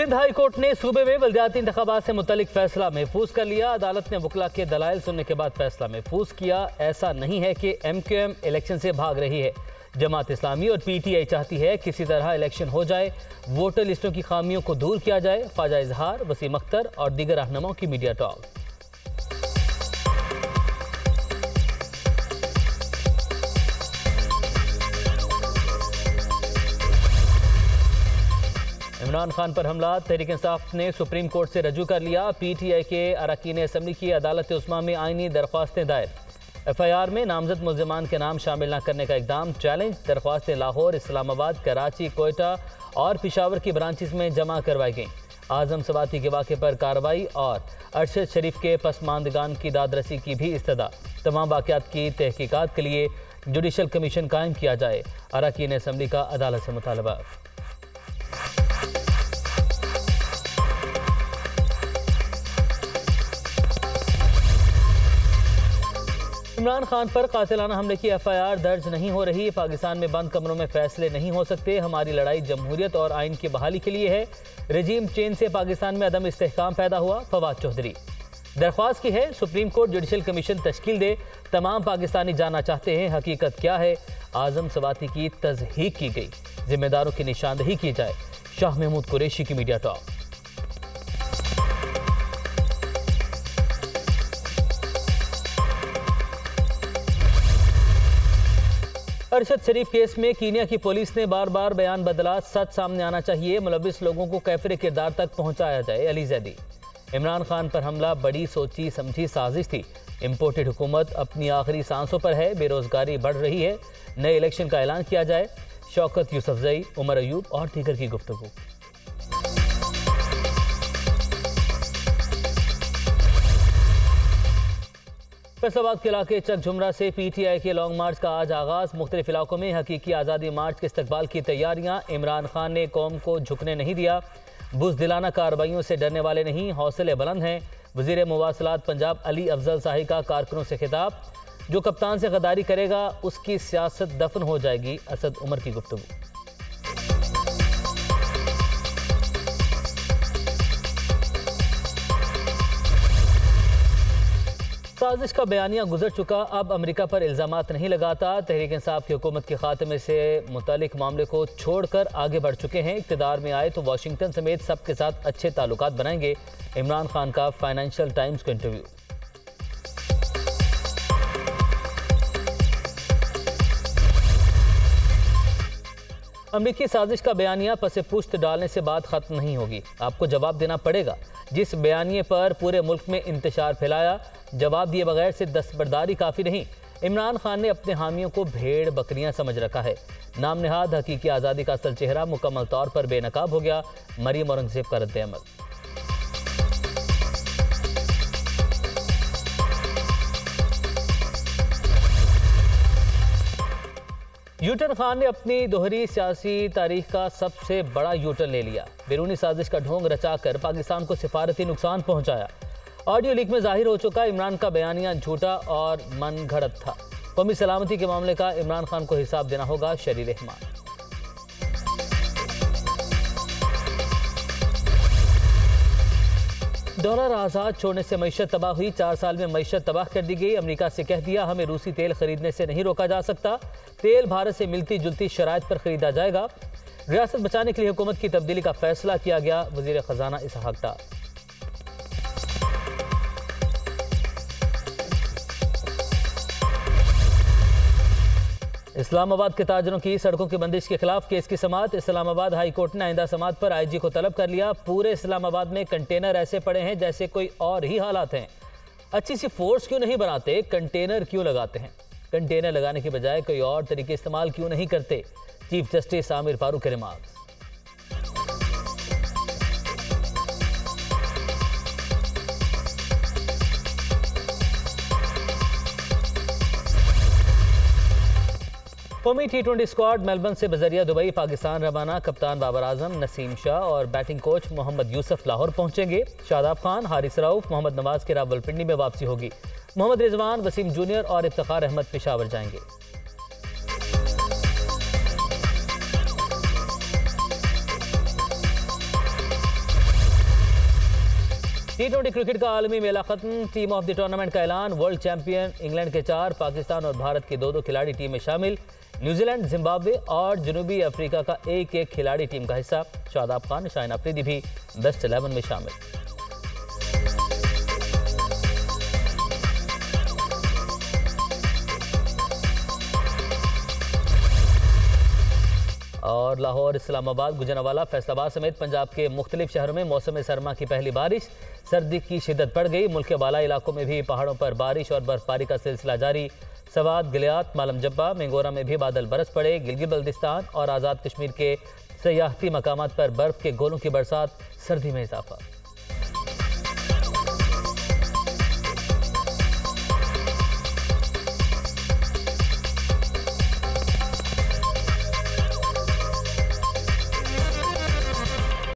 Sindh high court ने सूबे में बलदियाती इंतबात से मुतलिक फैसला महफूज कर लिया। अदालत ने वकला के दलाइल सुनने के बाद फैसला महफूज किया। ऐसा नहीं है कि एम क्यू एम इलेक्शन से भाग रही है। जमात इस्लामी और पी टी आई चाहती है किसी तरह इलेक्शन हो जाए। वोटर लिस्टों की खामियों को दूर किया जाए। फाजा इजहार, वसीम अख्तर और दीगर रहनुमाओं की मीडिया टॉक। इमरान खान पर हमला, तहरीक इंसाफ ने सुप्रीम कोर्ट से रजू कर लिया। पी टी आई के अरकान असम्बली की अदालत उस्मा में आइनी दरख्वास्तें दायर। एफ़ आई आर में नामजद मुलजमान के नाम शामिल न करने का इकदाम चैलेंज, दरख्वास्तें लाहौर, इस्लामाबाद, कराची, कोयटा और पिशावर की ब्रांचेस में जमा करवाई गई। आज़म सवाती के वाक़े पर कार्रवाई और अरशद शरीफ के पसमानदगान की दादरसी की भी इस्तदा। तमाम वाक़ात की तहकीकत के लिए जुडिशल कमीशन कायम किया जाए। अरकान असम्बली का अदालत से मुतालबा। इमरान खान पर कातिलाना हमले की एफ़ आई आर दर्ज नहीं हो रही। पाकिस्तान में बंद कमरों में फैसले नहीं हो सकते। हमारी लड़ाई जमहूरियत और आइन की बहाली के लिए है। रजीम चेंज से पाकिस्तान में अदम इस्तेकाम पैदा हुआ। फवाद चौधरी। दरख्वास्त की है, सुप्रीम कोर्ट जुडिशल कमीशन तश्कील दे। तमाम पाकिस्तानी जानना चाहते हैं, हकीकत क्या है? आज़म सवाती की तजहीक की गई। जिम्मेदारों की निशानदही की जाए। शाह महमूद कुरेशी की media talk. Arshad Sharif case में कीनिया की पुलिस ने बार बार बयान बदला, सच सामने आना चाहिए, मुलविस लोगों को कैफरे किरदार तक पहुँचाया जाए, अली जैदी। इमरान खान पर हमला, बड़ी सोची समझी साजिश थी। इम्पोर्टेड हुकूमत अपनी आखिरी सांसों पर है, बेरोजगारी बढ़ रही है। नए इलेक्शन का ऐलान किया जाए। शौकत यूसफजई उमर अयूब और दीगर की गुफ्तु फैसलाबाद के इलाके चक झुमरा से पी टी आई के लॉन्ग मार्च का आज आगाज़। मुख्तलिफ़ इलाकों में हकीकी आज़ादी मार्च के इस्तकबाल की तैयारियाँ। इमरान खान ने कौम को झुकने नहीं दिया। बुजदिलाना कार्रवाइयों से डरने वाले नहीं, हौसले बुलंद हैं। वज़ीर मवासलात पंजाब अली अफजल शाही का कारकुनों से खिताब। जो कप्तान से गद्दारी करेगा, उसकी सियासत दफन हो जाएगी। असद उमर की गुफ्तु साजिश का बयानिया गुजर चुका। अब अमेरिका पर इल्ज़ाम नहीं लगाता। तहरीक इंसाफ की हुकूमत के खात्मे से मुतलिक मामले को छोड़कर आगे बढ़ चुके हैं। इकतदार में आए तो वाशिंगटन समेत सबके साथ अच्छे ताल्लुक बनाएँगे। इमरान खान का फाइनेंशियल टाइम्स का इंटरव्यू। अमरीकी साजिश का बयानिया पसे पुश्त डालने से बात खत्म नहीं होगी। आपको जवाब देना पड़ेगा। जिस बयानिए पर पूरे मुल्क में इंतज़ार फैलाया जवाब दिए बगैर से दस्तबरदारी काफ़ी नहीं, इमरान खान ने अपने हामियों को भेड़ बकरियाँ समझ रखा है। नाम नहाद हकीकी आज़ादी का असल चेहरा मुकम्मल तौर पर बेनकाब हो गया मरीम औरंगज़ेब का रद्द अमल। यूटन खान ने अपनी दोहरी सियासी तारीख का सबसे बड़ा यूटन ले लिया। बैरूनी साजिश का ढोंग रचाकर पाकिस्तान को सिफारती नुकसान पहुँचाया। ऑडियो लीक में ज़ाहिर हो चुका इमरान का बयानिया झूठा और मन घड़त था। कौमी सलामती के मामले का इमरान खान को हिसाब देना होगा शरीर रहमान। डॉलर आज़ाद छोड़ने से मीशत तबाह हुई। चार साल में मीशत तबाह कर दी गई। अमेरिका से कह दिया, हमें रूसी तेल खरीदने से नहीं रोका जा सकता। तेल भारत से मिलती जुलती शरात पर खरीदा जाएगा। रियासत बचाने के लिए हुकूमत की तब्दीली का फैसला किया गया वज़ीर खजाना इसहाक इस्लामाबाद के ताजरों की सड़कों की बंदिश के खिलाफ केस की समात इस्लामाबाद हाई कोर्ट ने आइंदा समात पर आईजी को तलब कर लिया। पूरे इस्लामाबाद में कंटेनर ऐसे पड़े हैं जैसे कोई और ही हालात हैं। अच्छी सी फोर्स क्यों नहीं बनाते? कंटेनर क्यों लगाते हैं? कंटेनर लगाने के बजाय कोई और तरीके इस्तेमाल क्यों नहीं करते? चीफ जस्टिस आमिर फारूक के रिमार्क्स। कौमी टी ट्वेंटी स्क्वाड मेलबर्न से बजरिया दुबई, पाकिस्तान रवाना कप्तान बाबर आज़म, नसीम शाह और बैटिंग कोच मोहम्मद यूसुफ लाहौर पहुँचेंगे। शादाब खान, हारिस राउफ मोहम्मद नवाज़ के रावलपिंडी में वापसी होगी। मोहम्मद रिजवान, वसीम जूनियर और इफ्तार अहमद पिशावर जाएँगे। टी ट्वेंटी क्रिकेट का आलमी मेला खत्म। टीम ऑफ़ द टूर्नामेंट का ऐलान। वर्ल्ड चैंपियन इंग्लैंड के चार, पाकिस्तान और भारत के दो दो खिलाड़ी टीम में शामिल। न्यूजीलैंड, जिम्बाब्वे और जनूबी अफ्रीका का एक एक खिलाड़ी टीम का हिस्सा, शादाब खान शाइन अफरीदी भी बेस्ट इलेवन में शामिल। और लाहौर, इस्लामाबाद, गुजरावाला, फैसलाबाद समेत पंजाब के मुख्तलिफ़ शहरों में मौसम सरमा की पहली बारिश। सर्दी की शिदत बढ़ गई। मुल्क के बाला इलाकों में भी पहाड़ों पर बारिश और बर्फबारी का सिलसिला जारी। सवाद गलियात मालम जब्बा, मेंगोरा में भी बादल बरस पड़े। गिलगित बल्दिस्तान और आज़ाद कश्मीर के सयाहती मकाम पर बर्फ़ के गोलों की बरसात, सर्दी में इजाफा